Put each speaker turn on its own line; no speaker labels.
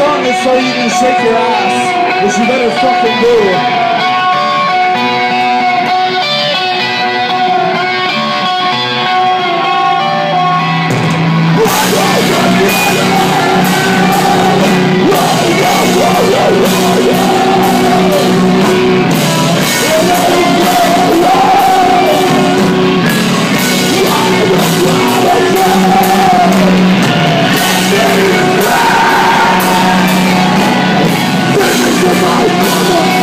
song is so you can shake your ass, which you better fucking do. Let's.